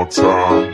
all time.